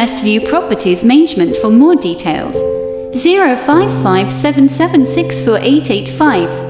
Best View Properties Management for more details. 0557764885.